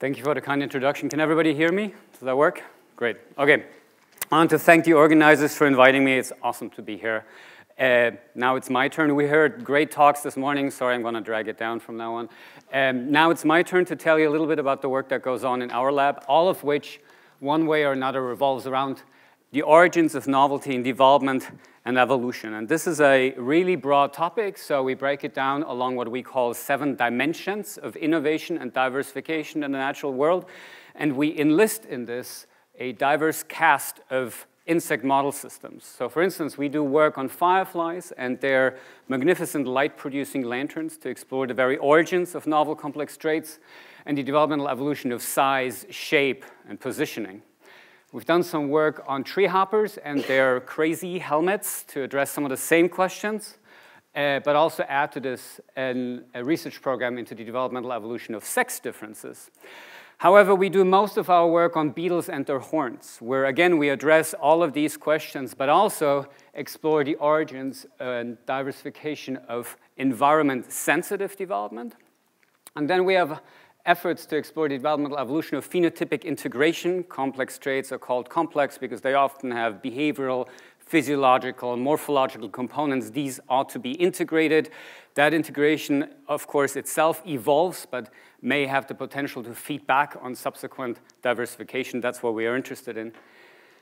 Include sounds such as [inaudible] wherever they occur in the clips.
Thank you for the kind introduction. Can everybody hear me? Does that work? Great. Okay. I want to thank the organizers for inviting me. It's awesome to be here. Uh, now it's my turn. We heard great talks this morning. Sorry, I'm going to drag it down from now on. Um, now it's my turn to tell you a little bit about the work that goes on in our lab, all of which, one way or another, revolves around the origins of novelty in development and evolution. And this is a really broad topic, so we break it down along what we call seven dimensions of innovation and diversification in the natural world. And we enlist in this a diverse cast of insect model systems. So for instance, we do work on fireflies and their magnificent light-producing lanterns to explore the very origins of novel complex traits and the developmental evolution of size, shape, and positioning. We've done some work on tree hoppers and their crazy helmets to address some of the same questions, uh, but also add to this an, a research program into the developmental evolution of sex differences. However, we do most of our work on beetles and their horns, where again we address all of these questions, but also explore the origins and diversification of environment-sensitive development. And then we have efforts to explore the developmental evolution of phenotypic integration. Complex traits are called complex because they often have behavioral, physiological, morphological components. These ought to be integrated. That integration, of course, itself evolves, but may have the potential to feed back on subsequent diversification. That's what we are interested in.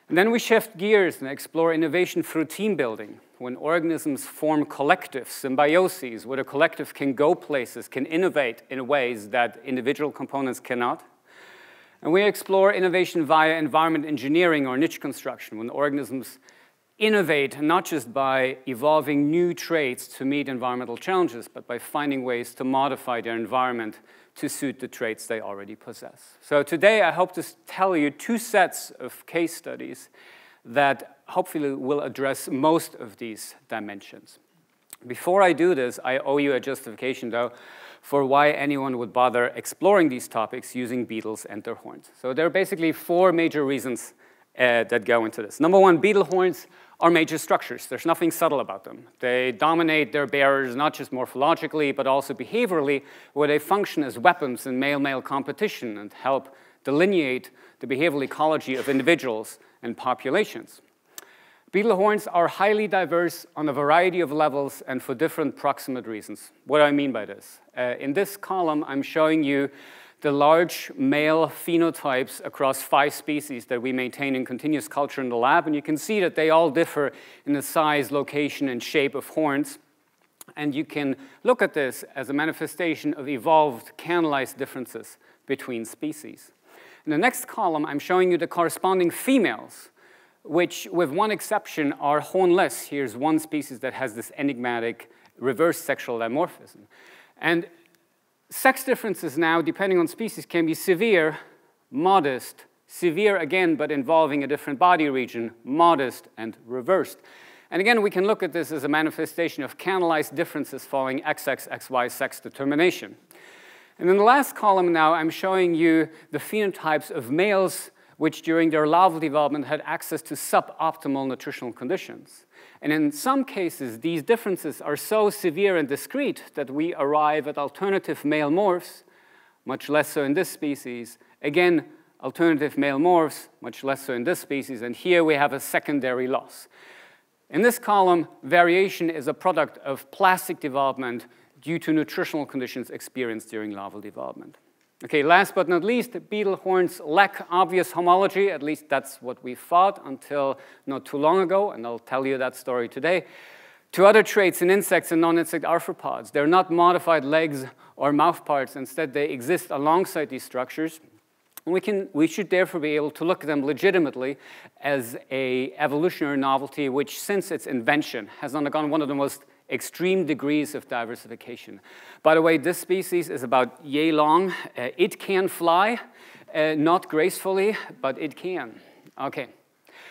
And then we shift gears and explore innovation through team building. When organisms form collectives, symbioses, where a collective can go places, can innovate in ways that individual components cannot. And we explore innovation via environment engineering or niche construction, when organisms innovate not just by evolving new traits to meet environmental challenges, but by finding ways to modify their environment to suit the traits they already possess. So today I hope to tell you two sets of case studies that hopefully will address most of these dimensions. Before I do this, I owe you a justification though for why anyone would bother exploring these topics using beetles and their horns. So there are basically four major reasons uh, that go into this. Number one, beetle horns are major structures. There's nothing subtle about them. They dominate their bearers not just morphologically, but also behaviorally, where they function as weapons in male-male competition and help delineate the behavioral ecology of individuals and populations. Beetle horns are highly diverse on a variety of levels and for different proximate reasons. What do I mean by this? Uh, in this column, I'm showing you the large male phenotypes across five species that we maintain in continuous culture in the lab. And you can see that they all differ in the size, location, and shape of horns. And you can look at this as a manifestation of evolved canalized differences between species. In the next column, I'm showing you the corresponding females, which, with one exception, are hornless. Here's one species that has this enigmatic reverse sexual dimorphism. And Sex differences now, depending on species, can be severe, modest, severe again, but involving a different body region, modest, and reversed. And again, we can look at this as a manifestation of canalized differences following XX, XY sex determination. And in the last column now, I'm showing you the phenotypes of males which during their larval development had access to suboptimal nutritional conditions. And in some cases, these differences are so severe and discrete that we arrive at alternative male morphs, much less so in this species. Again, alternative male morphs, much less so in this species, and here we have a secondary loss. In this column, variation is a product of plastic development due to nutritional conditions experienced during larval development. Okay, last but not least, beetle horns lack obvious homology, at least that's what we thought until not too long ago, and I'll tell you that story today. To other traits in insects and non-insect arthropods, they're not modified legs or mouth parts, instead they exist alongside these structures. And we, can, we should therefore be able to look at them legitimately as a evolutionary novelty which, since its invention, has undergone one of the most extreme degrees of diversification. By the way, this species is about yay long. Uh, it can fly, uh, not gracefully, but it can. Okay,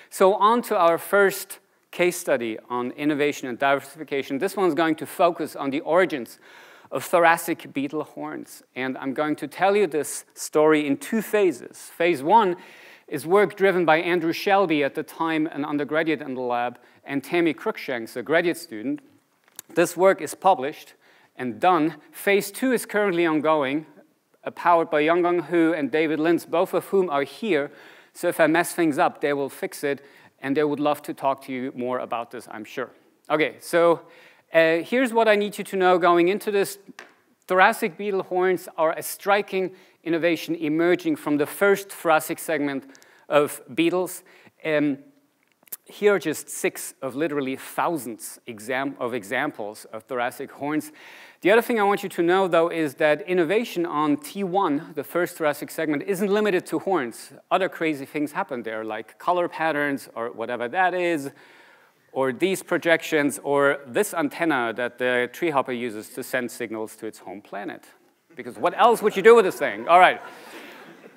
so on to our first case study on innovation and diversification. This one's going to focus on the origins of thoracic beetle horns. And I'm going to tell you this story in two phases. Phase one is work driven by Andrew Shelby, at the time an undergraduate in the lab, and Tami Cruickshanks, a graduate student. This work is published and done. Phase two is currently ongoing. uh, powered by Yonggang Hu and David Linz, both of whom are here. So if I mess things up, they will fix it, and they would love to talk to you more about this, I'm sure. Okay, so uh, here's what I need you to know going into this. Thoracic beetle horns are a striking innovation emerging from the first thoracic segment of beetles. Um, here are just six of literally thousands exam of examples of thoracic horns. The other thing I want you to know, though, is that innovation on T1, the first thoracic segment, isn't limited to horns. Other crazy things happen there, like color patterns or whatever that is, or these projections, or this antenna that the treehopper uses to send signals to its home planet. Because what else would you do with this thing? All right.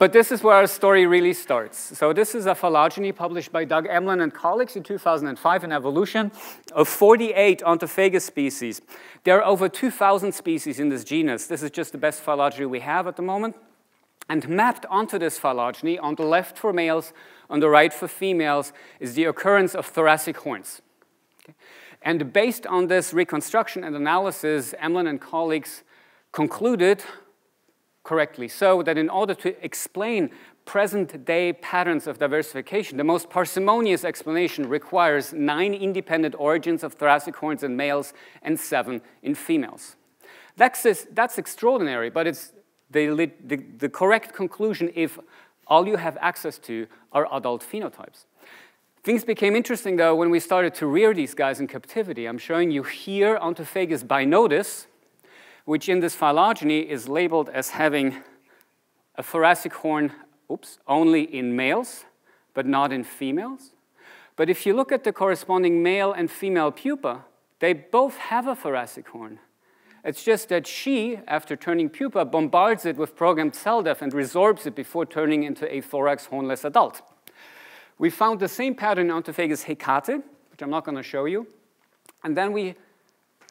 But this is where our story really starts. So this is a phylogeny published by Doug Emlen and colleagues in 2005 in Evolution of 48 Onthophagus species. There are over 2,000 species in this genus. This is just the best phylogeny we have at the moment. And mapped onto this phylogeny, on the left for males, on the right for females, is the occurrence of thoracic horns. Okay? And based on this reconstruction and analysis, Emlen and colleagues concluded correctly so that in order to explain present-day patterns of diversification, the most parsimonious explanation requires nine independent origins of thoracic horns in males and seven in females. That's, that's extraordinary, but it's the, the, the correct conclusion if all you have access to are adult phenotypes. Things became interesting, though, when we started to rear these guys in captivity. I'm showing you here Onthophagus binodis, which in this phylogeny is labeled as having a thoracic horn, oops, only in males, but not in females. But if you look at the corresponding male and female pupa, they both have a thoracic horn. It's just that she, after turning pupa, bombards it with programmed cell death and resorbs it before turning into a thorax hornless adult. We found the same pattern in Onthophagus hecate, which I'm not going to show you. And then we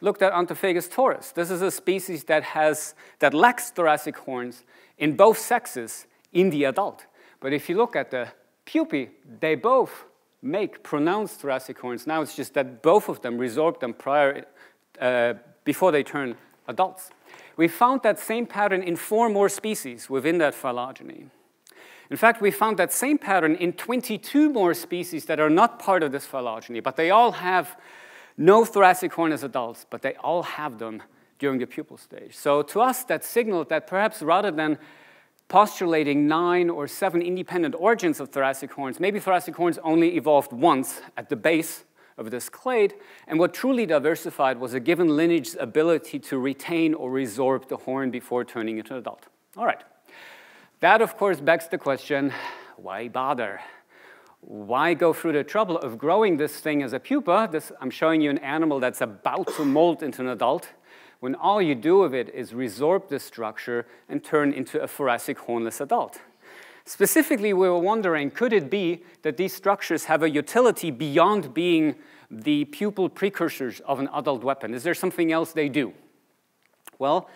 looked at Onthophagus taurus. This is a species that, has, that lacks thoracic horns in both sexes in the adult. But if you look at the pupae, they both make pronounced thoracic horns. Now it's just that both of them resorb them prior, uh, before they turn adults. We found that same pattern in four more species within that phylogeny. In fact, we found that same pattern in 22 more species that are not part of this phylogeny, but they all have no thoracic horn as adults, but they all have them during the pupal stage. So to us, that signaled that perhaps rather than postulating nine or seven independent origins of thoracic horns, maybe thoracic horns only evolved once at the base of this clade, and what truly diversified was a given lineage's ability to retain or resorb the horn before turning into an adult. All right. That, of course, begs the question, why bother? Why go through the trouble of growing this thing as a pupa? This, I'm showing you an animal that's about to molt into an adult, when all you do with it is resorb the structure and turn into a thoracic hornless adult. Specifically, we were wondering, could it be that these structures have a utility beyond being the pupal precursors of an adult weapon? Is there something else they do? Well,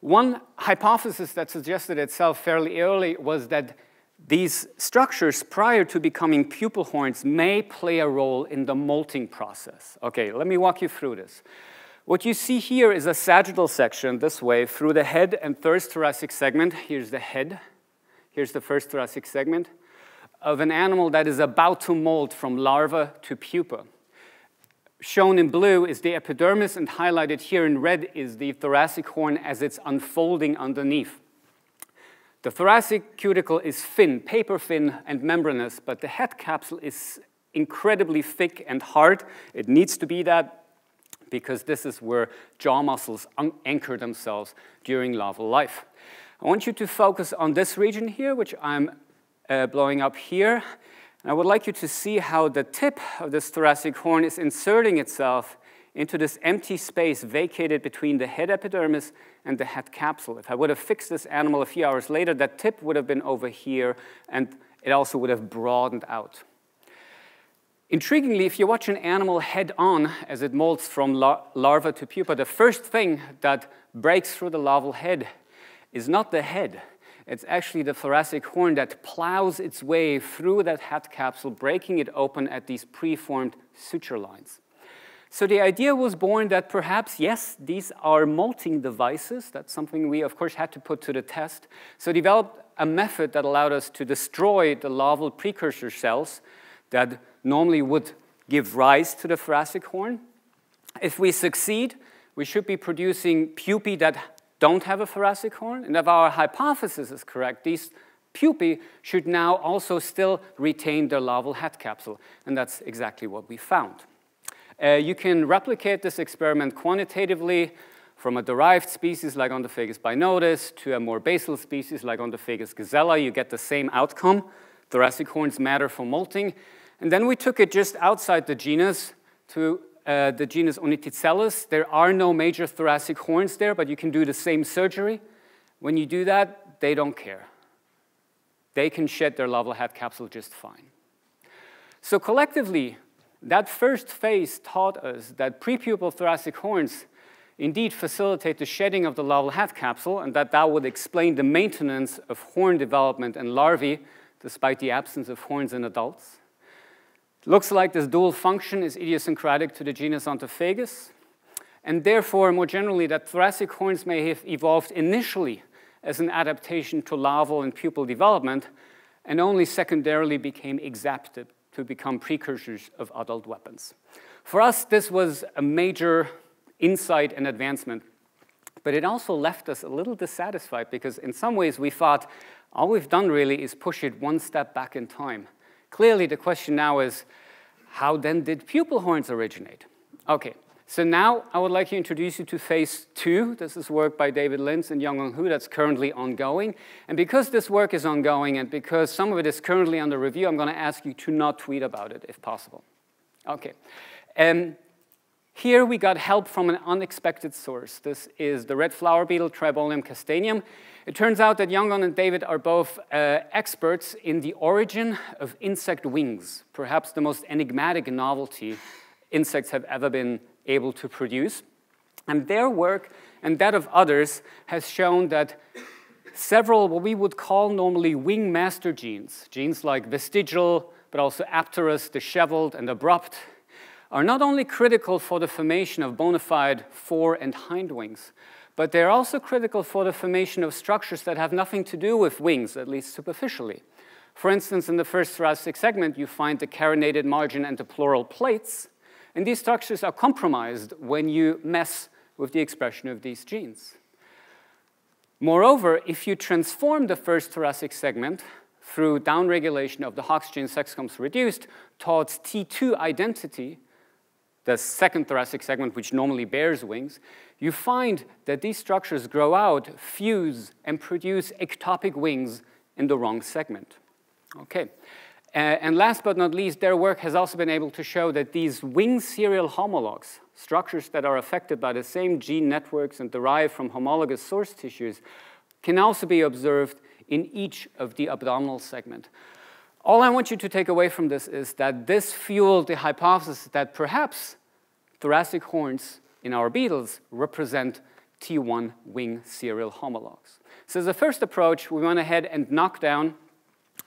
one hypothesis that suggested itself fairly early was that these structures, prior to becoming pupal horns, may play a role in the molting process. Okay, let me walk you through this. What you see here is a sagittal section this way through the head and first thoracic segment. Here's the head. Here's the first thoracic segment of an animal that is about to molt from larva to pupa. Shown in blue is the epidermis, and highlighted here in red is the thoracic horn as it's unfolding underneath. The thoracic cuticle is thin, paper thin and membranous, but the head capsule is incredibly thick and hard. It needs to be that because this is where jaw muscles anchor themselves during larval life. I want you to focus on this region here, which I'm uh, blowing up here. And I would like you to see how the tip of this thoracic horn is inserting itself into this empty space vacated between the head epidermis and the head capsule. If I would have fixed this animal a few hours later, that tip would have been over here, and it also would have broadened out. Intriguingly, if you watch an animal head on as it molts from lar larva to pupa, the first thing that breaks through the larval head is not the head. It's actually the thoracic horn that plows its way through that head capsule, breaking it open at these preformed suture lines. So the idea was born that perhaps, yes, these are molting devices. That's something we, of course, had to put to the test. So developed a method that allowed us to destroy the larval precursor cells that normally would give rise to the thoracic horn. If we succeed, we should be producing pupae that don't have a thoracic horn. And if our hypothesis is correct, these pupae should now also still retain their larval head capsule. And that's exactly what we found. Uh, you can replicate this experiment quantitatively from a derived species like Onthophagus binodis to a more basal species like Onthophagus gazella. You get the same outcome. Thoracic horns matter for molting. And then we took it just outside the genus to uh, the genus Onyticellus. There are no major thoracic horns there, but you can do the same surgery. When you do that, they don't care. They can shed their larval head capsule just fine. So collectively, that first phase taught us that prepupal thoracic horns indeed facilitate the shedding of the larval head capsule and that that would explain the maintenance of horn development in larvae despite the absence of horns in adults. Looks like this dual function is idiosyncratic to the genus Onthophagus, and therefore, more generally, that thoracic horns may have evolved initially as an adaptation to larval and pupal development, and only secondarily became exapted to become precursors of adult weapons. For us, this was a major insight and advancement, but it also left us a little dissatisfied because in some ways we thought all we've done really is push it one step back in time. Clearly, the question now is, how then did pupal horns originate? Okay, so now I would like to introduce you to phase two. This is work by David Linz and Young Hu that's currently ongoing. And because this work is ongoing and because some of it is currently under review, I'm going to ask you to not tweet about it if possible. Okay. Um, here we got help from an unexpected source. This is the red flower beetle, Tribolium castaneum. It turns out that Yonggang and David are both uh, experts in the origin of insect wings, perhaps the most enigmatic novelty insects have ever been able to produce. And their work and that of others has shown that several what we would call normally wing master genes, genes like vestigial, but also apterous, dishevelled, and abrupt, are not only critical for the formation of bona fide fore and hind wings, but they're also critical for the formation of structures that have nothing to do with wings, at least superficially. For instance, in the first thoracic segment, you find the carinated margin and the pleural plates, and these structures are compromised when you mess with the expression of these genes. Moreover, if you transform the first thoracic segment through downregulation of the Hox gene sex combs reduced towards T2 identity, the second thoracic segment, which normally bears wings, you find that these structures grow out, fuse, and produce ectopic wings in the wrong segment. Okay. Uh, and last but not least, their work has also been able to show that these wing serial homologs, structures that are affected by the same gene networks and derive from homologous source tissues, can also be observed in each of the abdominal segment. All I want you to take away from this is that this fueled the hypothesis that perhaps thoracic horns in our beetles represent T1 wing serial homologs. So as a first approach, we went ahead and knocked down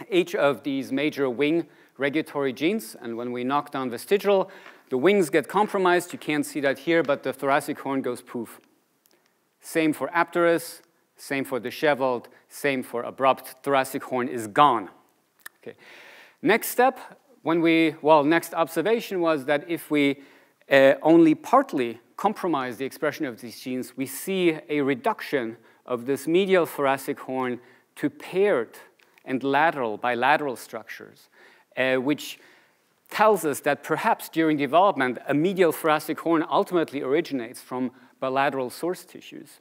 each of these major wing regulatory genes, and when we knock down vestigial, the wings get compromised. You can't see that here, but the thoracic horn goes poof. Same for apterous, same for dishevelled, same for abrupt. Thoracic horn is gone. Okay. Next step, when we, well, next observation was that if we uh, only partly compromise the expression of these genes, we see a reduction of this medial thoracic horn to paired and lateral, bilateral structures, uh, which tells us that perhaps during development, a medial thoracic horn ultimately originates from bilateral source tissues.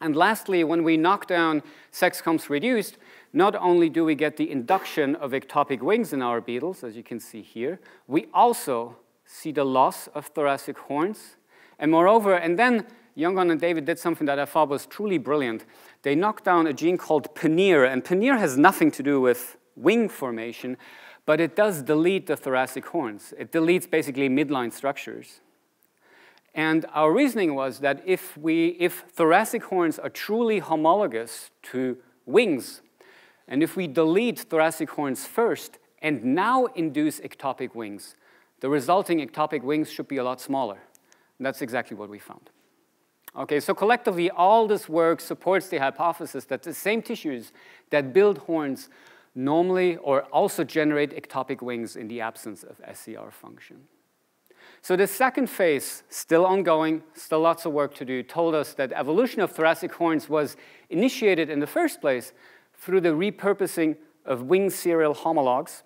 And lastly, when we knock down sex combs reduced, not only do we get the induction of ectopic wings in our beetles, as you can see here, we also see the loss of thoracic horns. And moreover, and then Yonggang and David did something that I thought was truly brilliant. They knocked down a gene called pannier, and pannier has nothing to do with wing formation, but it does delete the thoracic horns. It deletes basically midline structures. And our reasoning was that if, we, if thoracic horns are truly homologous to wings, and if we delete thoracic horns first and now induce ectopic wings, the resulting ectopic wings should be a lot smaller. And that's exactly what we found. Okay, so collectively, all this work supports the hypothesis that the same tissues that build horns normally or also generate ectopic wings in the absence of SCR function. So the second phase, still ongoing, still lots of work to do, told us that evolution of thoracic horns was initiated in the first place through the repurposing of wing serial homologs,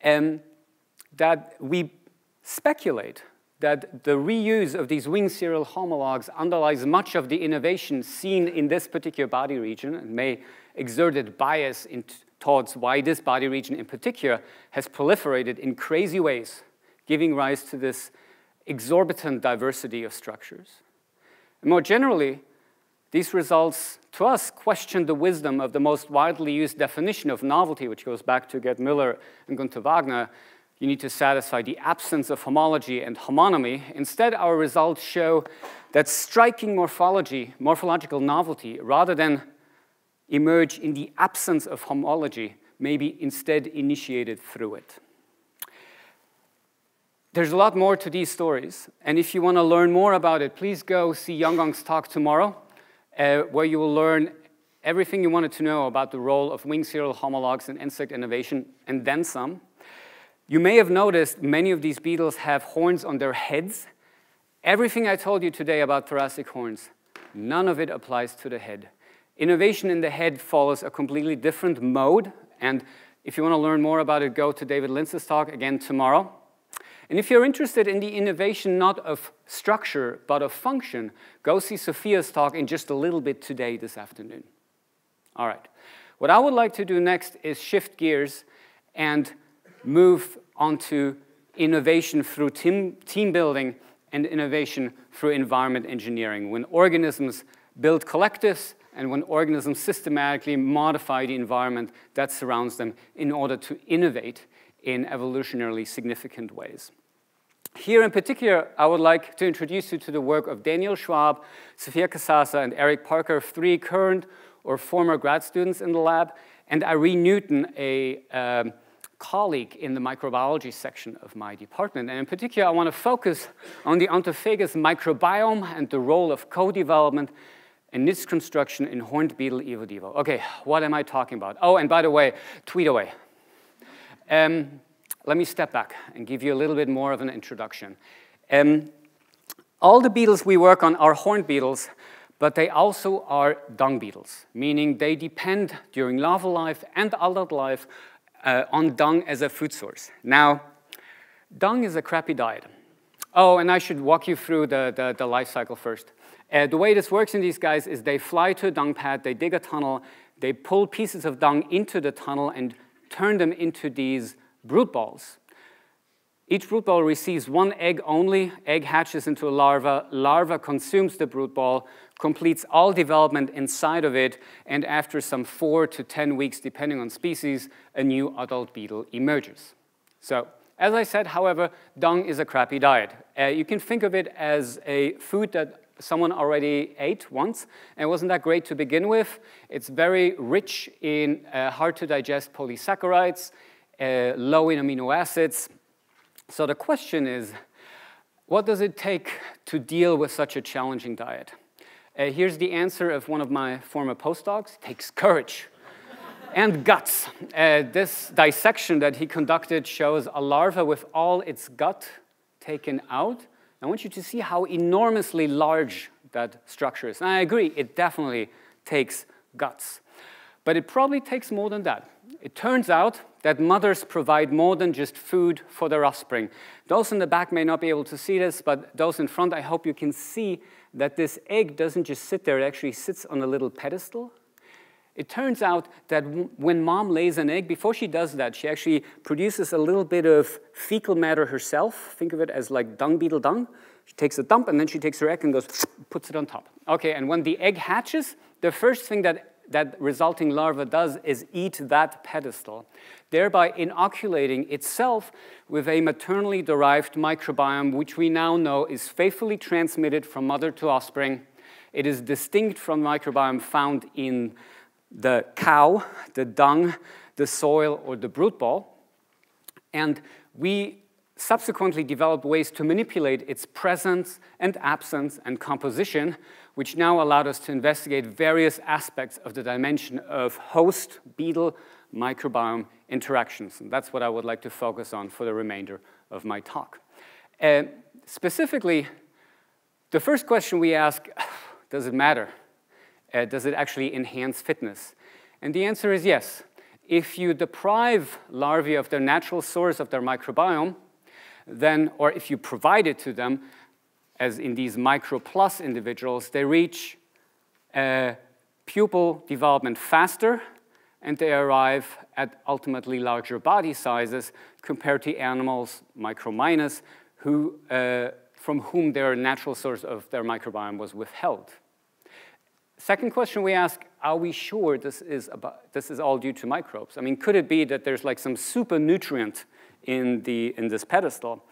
and that we speculate that the reuse of these wing serial homologs underlies much of the innovation seen in this particular body region and may exert a bias in towards why this body region in particular has proliferated in crazy ways, giving rise to this exorbitant diversity of structures. And more generally, these results, to us, question the wisdom of the most widely used definition of novelty, which goes back to Gerd Müller and Günter Wagner. You need to satisfy the absence of homology and homonymy. Instead, our results show that striking morphology, morphological novelty, rather than emerge in the absence of homology, may be instead initiated through it. There's a lot more to these stories, and if you want to learn more about it, please go see Yonggang's talk tomorrow uh, where you will learn everything you wanted to know about the role of wing serial homologs in insect innovation, and then some. You may have noticed many of these beetles have horns on their heads. Everything I told you today about thoracic horns, none of it applies to the head. Innovation in the head follows a completely different mode, and if you want to learn more about it, go to David Linz's talk again tomorrow. And if you're interested in the innovation not of structure, but of function, go see Sofia's talk in just a little bit today, this afternoon. All right. What I would like to do next is shift gears and move on to innovation through team, team building and innovation through environment engineering. When organisms build collectives and when organisms systematically modify the environment that surrounds them in order to innovate in evolutionarily significant ways. Here in particular, I would like to introduce you to the work of Daniel Schwab, Sofia Casasa, and Erik Parker, three current or former grad students in the lab, and Irene Newton, a um, colleague in the microbiology section of my department. And in particular, I want to focus on the Onthophagus microbiome and the role of co-development and niche construction in horned beetle Evo Devo. Okay, what am I talking about? Oh, and by the way, tweet away. Um, let me step back and give you a little bit more of an introduction. Um, all the beetles we work on are horned beetles, but they also are dung beetles, meaning they depend during larval life and adult life uh, on dung as a food source. Now, dung is a crappy diet. Oh, and I should walk you through the, the, the life cycle first. Uh, the way this works in these guys is they fly to a dung pad, they dig a tunnel, they pull pieces of dung into the tunnel and turn them into these brood balls. Each brood ball receives one egg only. Egg hatches into a larva. Larva consumes the brood ball, completes all development inside of it, and after some four to 10 weeks, depending on species, a new adult beetle emerges. So, as I said, however, dung is a crappy diet. Uh, you can think of it as a food that someone already ate once, and it wasn't that great to begin with. It's very rich in uh, hard to digest polysaccharides uh, low in amino acids. So the question is, what does it take to deal with such a challenging diet? Uh, here's the answer of one of my former postdocs. It takes courage and guts. Uh, this dissection that he conducted shows a larva with all its gut taken out. I want you to see how enormously large that structure is. And I agree, it definitely takes guts. But it probably takes more than that. It turns out that mothers provide more than just food for their offspring. Those in the back may not be able to see this, but those in front, I hope you can see that this egg doesn't just sit there, it actually sits on a little pedestal. It turns out that when mom lays an egg, before she does that, she actually produces a little bit of fecal matter herself. Think of it as like dung beetle dung. She takes a dump and then she takes her egg and goes, puts it on top. Okay, and when the egg hatches, the first thing that that resulting larva does is eat that pedestal, thereby inoculating itself with a maternally derived microbiome, which we now know is faithfully transmitted from mother to offspring. It is distinct from microbiome found in the cow, the dung, the soil, or the brood ball. And we subsequently developed ways to manipulate its presence and absence and composition, which now allowed us to investigate various aspects of the dimension of host beetle microbiome interactions. And that's what I would like to focus on for the remainder of my talk. Uh, specifically, the first question we ask, [sighs] does it matter? Uh, does it actually enhance fitness? And the answer is yes. If you deprive larvae of their natural source of their microbiome, then, or if you provide it to them, as in these micro plus individuals, they reach uh, pupal development faster and they arrive at ultimately larger body sizes compared to animals, micro minus, who, uh, from whom their natural source of their microbiome was withheld. Second question we ask, are we sure this is, about, this is all due to microbes? I mean, could it be that there's like some super nutrient in, the, in this pedestal?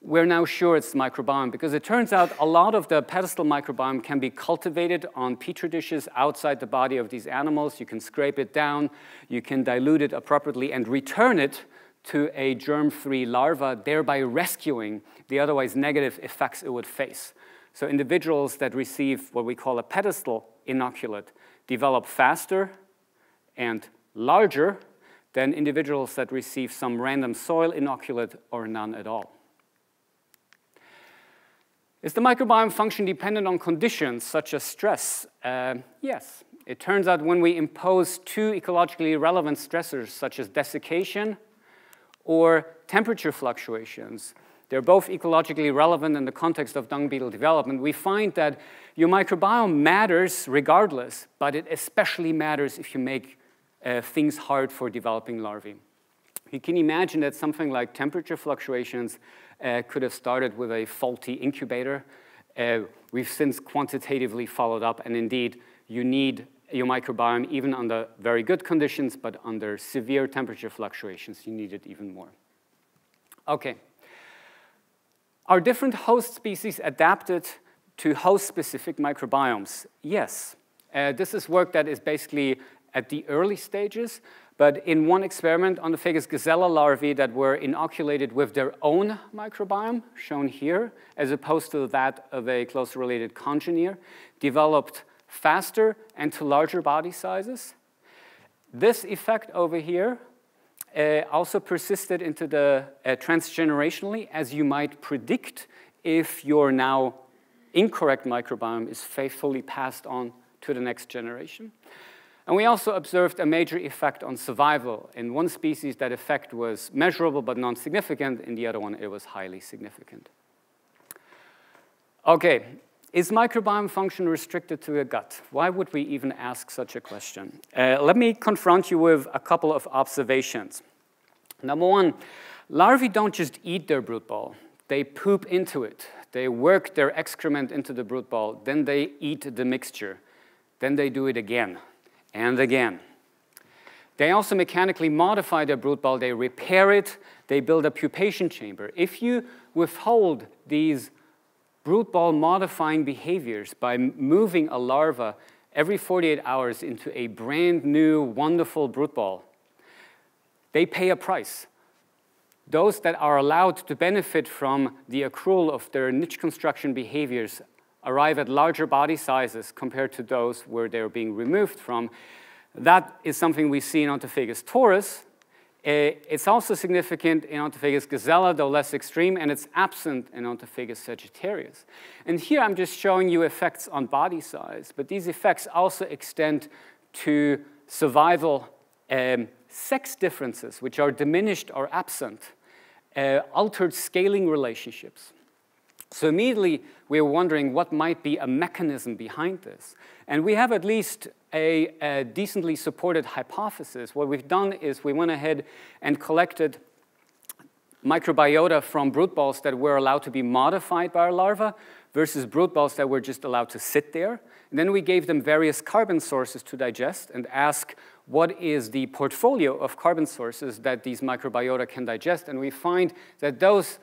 We're now sure it's microbiome because it turns out a lot of the pedestal microbiome can be cultivated on petri dishes outside the body of these animals. You can scrape it down, you can dilute it appropriately and return it to a germ-free larva, thereby rescuing the otherwise negative effects it would face. So individuals that receive what we call a pedestal inoculate develop faster and larger than individuals that receive some random soil inoculate or none at all. Is the microbiome function dependent on conditions such as stress? Uh, yes. It turns out when we impose two ecologically relevant stressors such as desiccation or temperature fluctuations, they're both ecologically relevant in the context of dung beetle development. We find that your microbiome matters regardless, but it especially matters if you make uh, things hard for developing larvae. You can imagine that something like temperature fluctuations uh, could have started with a faulty incubator. Uh, we've since quantitatively followed up, and indeed, you need your microbiome even under very good conditions, but under severe temperature fluctuations, you need it even more. Okay. Are different host species adapted to host-specific microbiomes? Yes. Uh, this is work that is basically at the early stages, but in one experiment, Onthophagus gazella larvae that were inoculated with their own microbiome, shown here, as opposed to that of a closely related congener, developed faster and to larger body sizes. This effect over here uh, also persisted into the uh, transgenerationally, as you might predict if your now incorrect microbiome is faithfully passed on to the next generation. And we also observed a major effect on survival. In one species, that effect was measurable but non-significant. In the other one, it was highly significant. Okay, is microbiome function restricted to the gut? Why would we even ask such a question? Uh, let me confront you with a couple of observations. Number one, larvae don't just eat their brood ball. They poop into it. They work their excrement into the brood ball. Then they eat the mixture. Then they do it again and again. They also mechanically modify their brood ball. They repair it. They build a pupation chamber. If you withhold these brood ball modifying behaviors by moving a larva every 48 hours into a brand new, wonderful brood ball. They pay a price. Those that are allowed to benefit from the accrual of their niche construction behaviors arrive at larger body sizes compared to those where they're being removed from. That is something we see in Onthophagus taurus, uh, it's also significant in Onthophagus gazella, though less extreme, and it's absent in Onthophagus sagittarius. And here I'm just showing you effects on body size, but these effects also extend to survival um, sex differences, which are diminished or absent, uh, altered scaling relationships. So immediately we're wondering what might be a mechanism behind this. And we have at least a, a, decently supported hypothesis. What we've done is we went ahead and collected microbiota from brood balls that were allowed to be modified by our larva versus brood balls that were just allowed to sit there. And then we gave them various carbon sources to digest and ask what is the portfolio of carbon sources that these microbiota can digest. And we find that those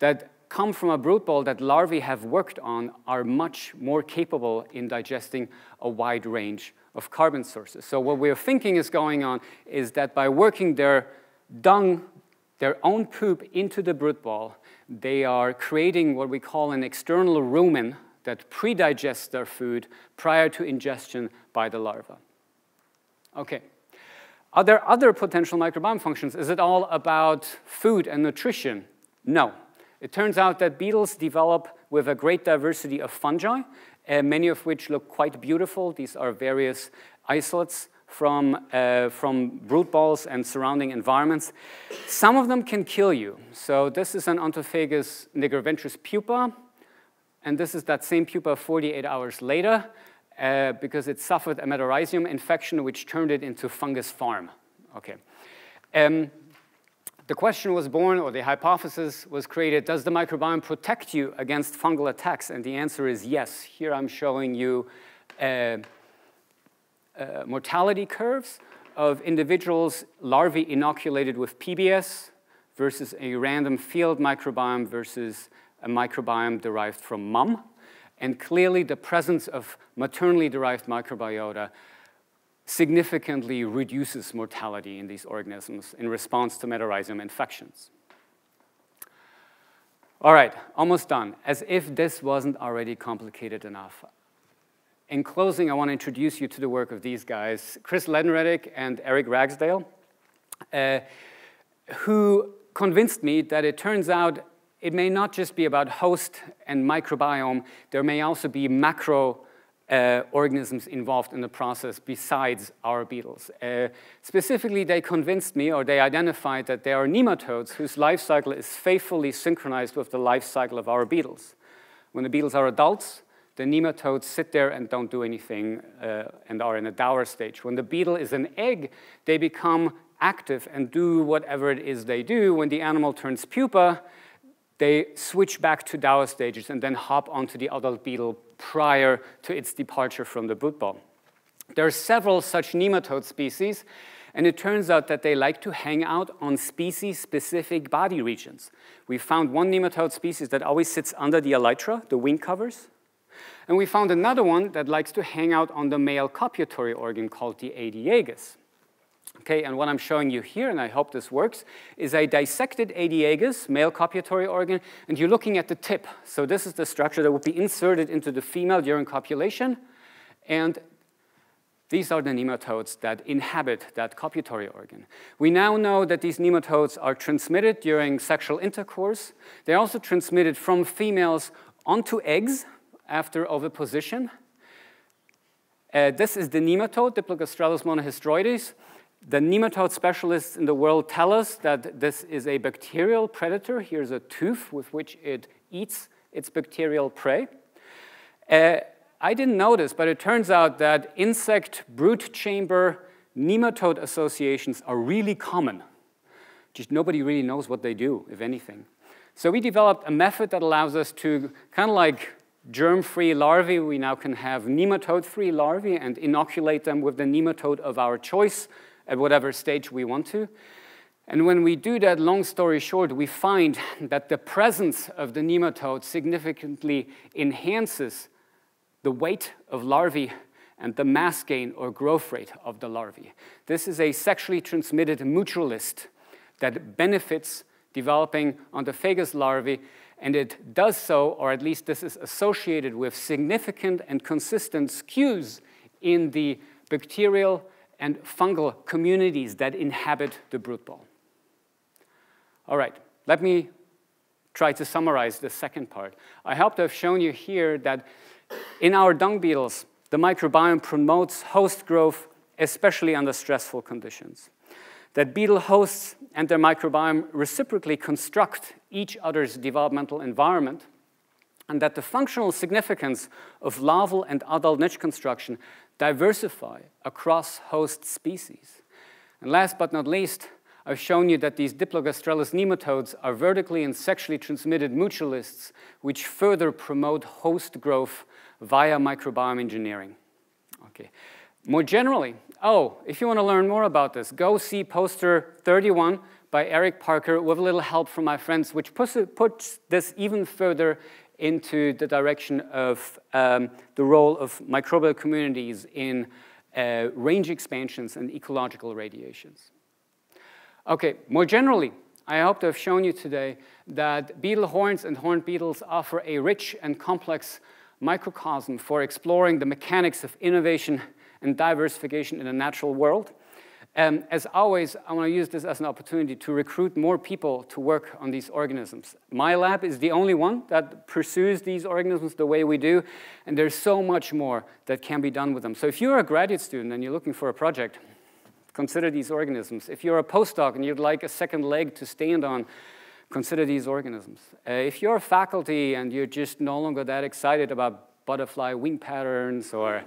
that come from a brood ball that larvae have worked on are much more capable in digesting a wide range of carbon sources. So what we're thinking is going on is that by working their dung their own poop into the brood ball, they are creating what we call an external rumen that pre-digests their food prior to ingestion by the larva. Okay. Are there other potential microbiome functions? Is it all about food and nutrition? No. It turns out that beetles develop with a great diversity of fungi, uh, many of which look quite beautiful. These are various isolates from, uh, from brood balls and surrounding environments. Some of them can kill you. So this is an Onthophagus nigriventris pupa, and this is that same pupa 48 hours later uh, because it suffered a metarhizium infection which turned it into fungus farm. Okay. Um, the question was born, or the hypothesis was created, does the microbiome protect you against fungal attacks? And the answer is yes. Here I'm showing you uh, uh, mortality curves of individuals, larvae inoculated with PBS versus a random field microbiome versus a microbiome derived from mum. And clearly the presence of maternally derived microbiota significantly reduces mortality in these organisms in response to metarhizium infections. All right, almost done. As if this wasn't already complicated enough. In closing, I want to introduce you to the work of these guys, Cris Ledón-Rettig and Eric Ragsdale, uh, who convinced me that it turns out it may not just be about host and microbiome, there may also be macro uh, organisms involved in the process besides our beetles. Uh, specifically, they convinced me, or they identified that there are nematodes whose life cycle is faithfully synchronized with the life cycle of our beetles. When the beetles are adults, the nematodes sit there and don't do anything uh, and are in a dauer stage. When the beetle is an egg, they become active and do whatever it is they do. When the animal turns pupa, they switch back to dauer stages and then hop onto the adult beetle prior to its departure from the brood ball. There are several such nematode species, and it turns out that they like to hang out on species-specific body regions. We found one nematode species that always sits under the elytra, the wing covers, and we found another one that likes to hang out on the male copulatory organ called the Aedeagus. Okay, and what I'm showing you here, and I hope this works, is a dissected Aedeagus, male copulatory organ, and you're looking at the tip. So this is the structure that would be inserted into the female during copulation, and these are the nematodes that inhabit that copulatory organ. We now know that these nematodes are transmitted during sexual intercourse. They're also transmitted from females onto eggs, after oviposition. Uh, this is the nematode, Diplogastrellus monhysteroides. The nematode specialists in the world tell us that this is a bacterial predator. Here's a tooth with which it eats its bacterial prey. Uh, I didn't notice, but it turns out that insect brood chamber nematode associations are really common. Just nobody really knows what they do, if anything. So we developed a method that allows us to kind of like germ-free larvae, we now can have nematode-free larvae and inoculate them with the nematode of our choice at whatever stage we want to. And when we do that, long story short, we find that the presence of the nematode significantly enhances the weight of larvae and the mass gain or growth rate of the larvae. This is a sexually transmitted mutualist that benefits developing Onthophagus larvae and it does so, or at least this is associated with significant and consistent skews in the bacterial and fungal communities that inhabit the brood ball. All right, let me try to summarize the second part. I hope to have shown you here that in our dung beetles, the microbiome promotes host growth, especially under stressful conditions that beetle hosts and their microbiome reciprocally construct each other's developmental environment, and that the functional significance of larval and adult niche construction diversify across host species. And last but not least, I've shown you that these Diplogastrellus nematodes are vertically and sexually transmitted mutualists, which further promote host growth via microbiome engineering. Okay. More generally, oh, if you want to learn more about this, go see poster 31 by Erik Parker with a little help from my friends, which puts, puts this even further into the direction of um, the role of microbial communities in uh, range expansions and ecological radiations. Okay, more generally, I hope to have shown you today that beetle horns and horned beetles offer a rich and complex microcosm for exploring the mechanics of innovation and diversification in the natural world. Um, as always, I want to use this as an opportunity to recruit more people to work on these organisms. My lab is the only one that pursues these organisms the way we do, and there's so much more that can be done with them. So if you're a graduate student and you're looking for a project, consider these organisms. If you're a postdoc and you'd like a second leg to stand on, consider these organisms. Uh, if you're a faculty and you're just no longer that excited about butterfly wing patterns or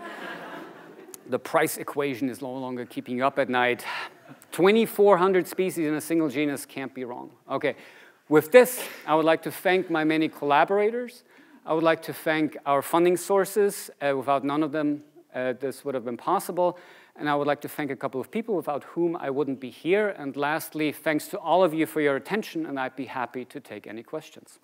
the price equation is no longer keeping you up at night. 2,400 species in a single genus can't be wrong. Okay, with this, I would like to thank my many collaborators. I would like to thank our funding sources. Uh, without none of them, uh, this would have been possible. And I would like to thank a couple of people without whom I wouldn't be here. And lastly, thanks to all of you for your attention, and I'd be happy to take any questions.